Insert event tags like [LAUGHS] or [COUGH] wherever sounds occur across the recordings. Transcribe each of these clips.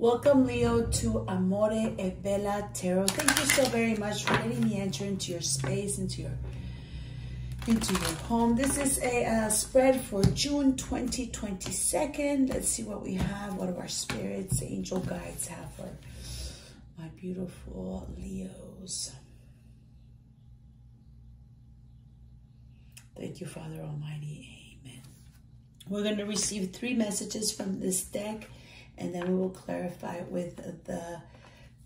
Welcome, Leo, to Amore e Bella Tarot. Thank you so very much for letting me enter into your space, into your into your home. This is a uh, spread for June 2022. Let's see what we have. What do our spirits, angel guides have for my beautiful Leos? Thank you, Father Almighty. Amen. We're going to receive three messages from this deck and then we will clarify with the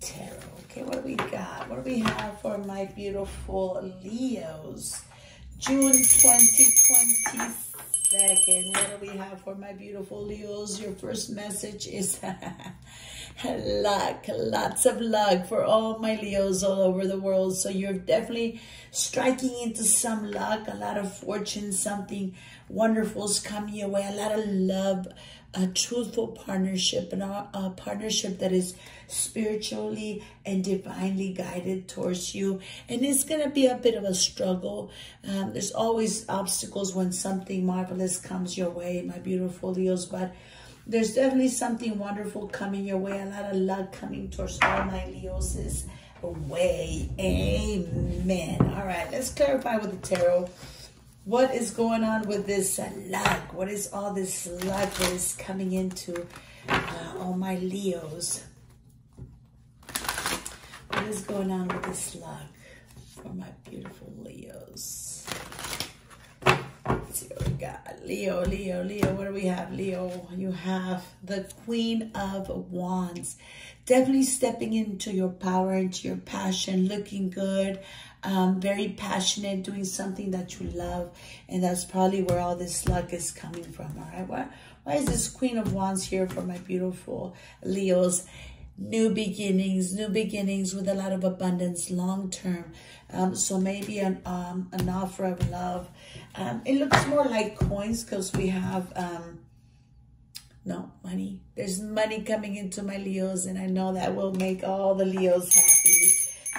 tarot. Okay, what do we got? What do we have for my beautiful Leos? June 2022. What do we have for my beautiful Leos? Your first message is [LAUGHS] luck, lots of luck for all my Leos all over the world. So you're definitely striking into some luck, a lot of fortune, something wonderful is coming your way, a lot of love, a truthful partnership, and a, partnership that is spiritually and divinely guided towards you. And it's going to be a bit of a struggle. Um, there's always obstacles when something marvelous comes your way, my beautiful Leos, but there's definitely something wonderful coming your way. A lot of luck coming towards all my Leos' way. Amen. All right, let's clarify with the tarot. What is going on with this luck? What is all this luck that is coming into uh, all my Leos? What is going on with this luck for my beautiful Leos? Let's see what we Leo, Leo, Leo. What do we have? Leo, you have the Queen of Wands. Definitely stepping into your power, into your passion, looking good, um, very passionate, doing something that you love. And that's probably where all this luck is coming from, all right? Why, why is this Queen of Wands here for my beautiful Leos? New beginnings, new beginnings with a lot of abundance, long term. Um, so maybe an, um, an offer of love. Um, it looks more like coins because we have... Um, no, money. There's money coming into my Leos, and I know that will make all the Leos happy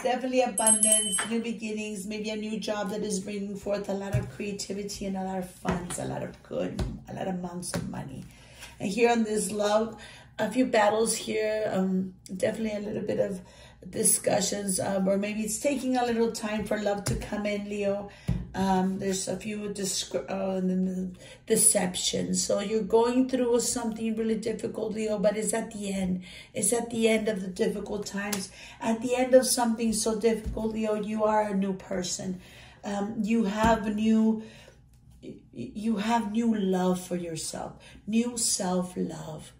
definitely abundance, new beginnings, maybe a new job that is bringing forth a lot of creativity and a lot of funds, a lot of good, a lot of amounts of money. And here on this love, a few battles here, um, definitely a little bit of discussions, um, or maybe it's taking a little time for love to come in, Leo. Um, there's a few uh, deceptions. So you're going through something really difficult, Leo, but it's at the end. It's at the end of the difficult times. At the end of something so difficult, Leo, you are a new person. Um, you have new you have new love for yourself, new self-love.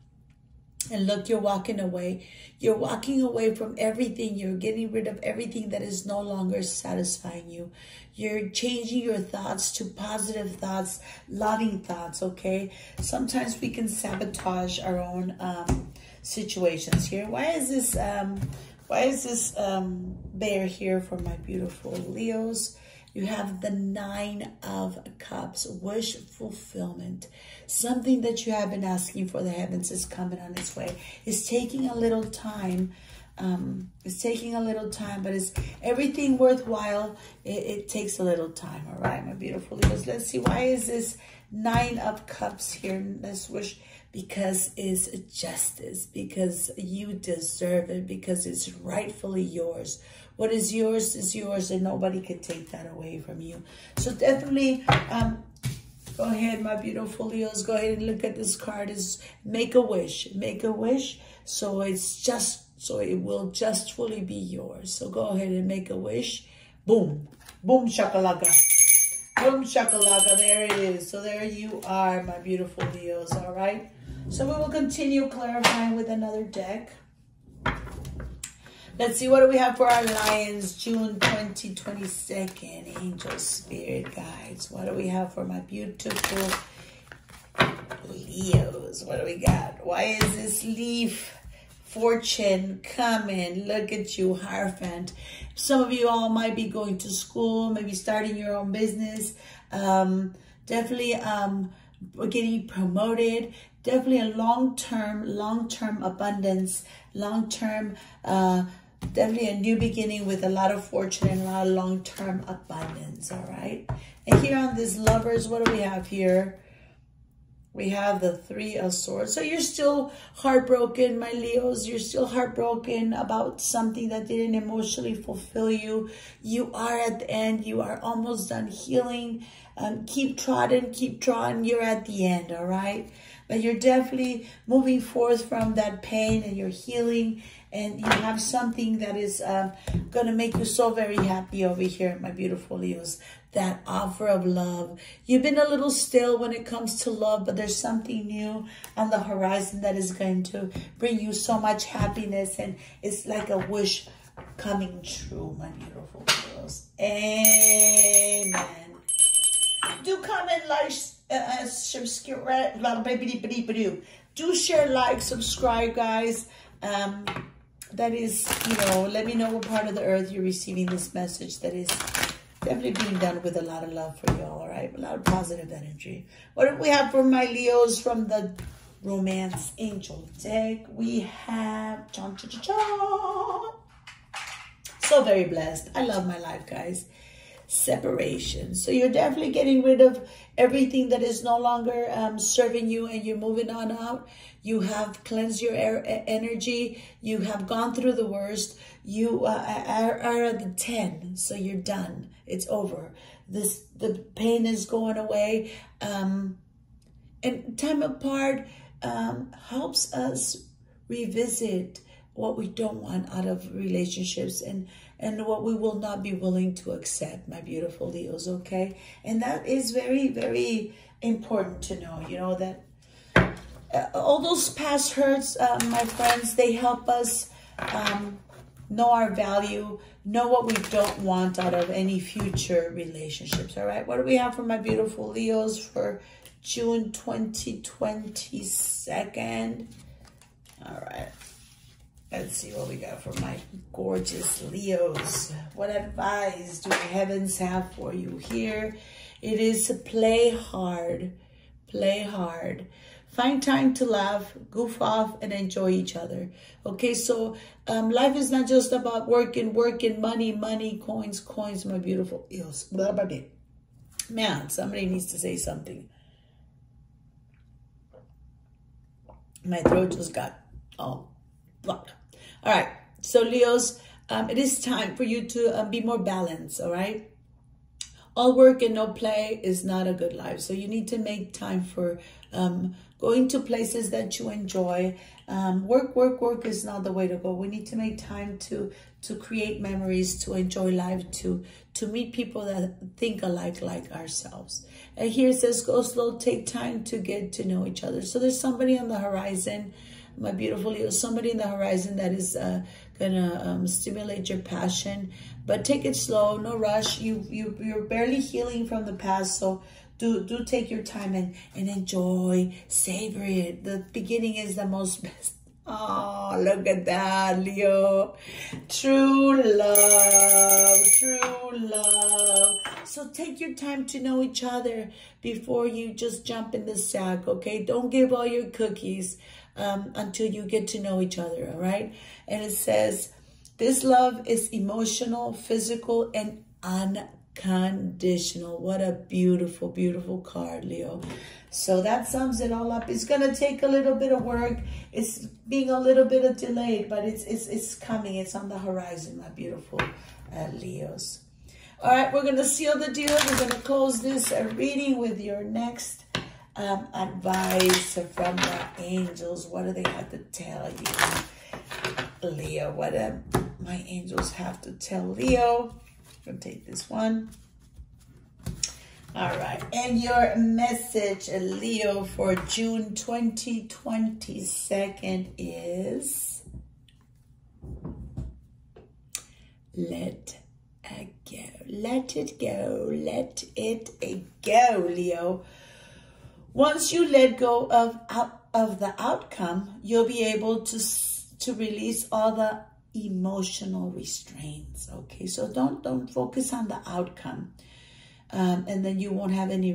And look, you're walking away. You're walking away from everything. You're getting rid of everything that is no longer satisfying you. You're changing your thoughts to positive thoughts, loving thoughts, okay? Sometimes we can sabotage our own um, situations here. Why is this, um, why is this um, bear here for my beautiful Leos? You have the Nine of Cups, wish fulfillment. Something that you have been asking for the heavens is coming on its way. It's taking a little time. Um, it's taking a little time, but it's everything worthwhile. It, it takes a little time. All right, my beautiful Leos. Let's see. Why is this Nine of Cups here? Let's wish because it's justice, because you deserve it, because it's rightfully yours. What is yours is yours and nobody can take that away from you. So definitely, um, go ahead, my beautiful Leos. Go ahead and look at this card. Is make a wish. Make a wish. So it's just, so it will just fully be yours. So go ahead and make a wish. Boom. Boom shakalaka. Boom shakalaka. There it is. So there you are, my beautiful Leos. All right. So we will continue clarifying with another deck. Let's see what do we have for our Lions, June 2022. Angel Spirit Guides. What do we have for my beautiful Leos? What do we got? Why is this leaf fortune coming? Look at you, Hierophant. Some of you all might be going to school, maybe starting your own business. Um, definitely um, getting promoted definitely a long-term long-term abundance long-term uh definitely a new beginning with a lot of fortune and a lot of long-term abundance all right and here on this lovers what do we have here we have the three of swords. So you're still heartbroken, my Leos. You're still heartbroken about something that didn't emotionally fulfill you. You are at the end. You are almost done healing. Um, keep trotting, keep trotting. You're at the end, all right? But you're definitely moving forth from that pain and you're healing and you have something that is um, going to make you so very happy over here, my beautiful Leos that offer of love. You've been a little still when it comes to love, but there's something new on the horizon that is going to bring you so much happiness. And it's like a wish coming true, my beautiful girls. Amen. Do comment, like, uh, subscribe, do share, like, subscribe, guys. Um, that is, you know, let me know what part of the earth you're receiving this message that is definitely being done with a lot of love for y'all, all right? A lot of positive energy. What do we have for my Leos from the Romance Angel deck? We have... -cha -cha -cha. So very blessed. I love my life, guys. Separation. So you're definitely getting rid of everything that is no longer um, serving you and you're moving on out. You have cleansed your air, energy. You have gone through the worst. You uh, are, are at the 10, so you're done. It's over. This The pain is going away. Um, and time apart um, helps us revisit what we don't want out of relationships and and what we will not be willing to accept my beautiful leos okay and that is very very important to know you know that uh, all those past hurts, uh, my friends, they help us um, know our value, know what we don't want out of any future relationships, all right? What do we have for my beautiful Leos for June 2022? All right. Let's see what we got for my gorgeous Leos. What advice do the heavens have for you here? It is to play hard. Play hard. Find time to laugh, goof off, and enjoy each other. Okay, so um, life is not just about working, working, money, money, coins, coins, my beautiful eels. Blah, blah, blah. Man, somebody needs to say something. My throat just got all blocked. All right, so Leos, um, it is time for you to um, be more balanced, all right? All work and no play is not a good life. So you need to make time for um, going to places that you enjoy. Um, work, work, work is not the way to go. We need to make time to to create memories, to enjoy life, to to meet people that think alike like ourselves. And here it says, go slow, take time to get to know each other. So there's somebody on the horizon, my beautiful Leo, somebody in the horizon that is uh, gonna um, stimulate your passion. But take it slow, no rush. You you you're barely healing from the past, so do do take your time and and enjoy. Savor it. The beginning is the most best. [LAUGHS] Oh look at that leo. True love true love. So take your time to know each other before you just jump in the sack okay? Don't give all your cookies um, until you get to know each other all right and it says this love is emotional physical and unconditional. What a beautiful, beautiful card, Leo. So that sums it all up. It's going to take a little bit of work. It's being a little bit of delayed, but it's, it's, it's coming. It's on the horizon, my beautiful uh, Leos. All right, we're going to seal the deal. We're going to close this uh, reading with your next um, advice from the angels. What do they have to tell you, Leo? What do my angels have to tell Leo? Gonna take this one. All right, and your message, Leo, for June 2022 is let go. Let it go. Let it go, Leo. Once you let go of, of the outcome, you'll be able to, to release all the emotional restraints. Okay, so don't don't focus on the outcome, um, and then you won't have any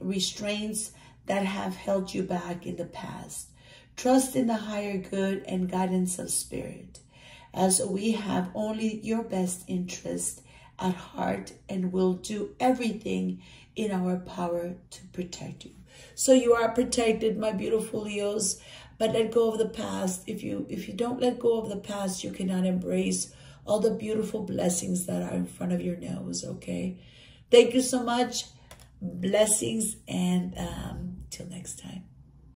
restraints that have held you back in the past. Trust in the higher good and guidance of spirit, as we have only your best interest at heart and will do everything in our power to protect you. So you are protected, my beautiful Leos. But let go of the past. If you if you don't let go of the past, you cannot embrace all the beautiful blessings that are in front of your nose, okay? Thank you so much. Blessings and uh,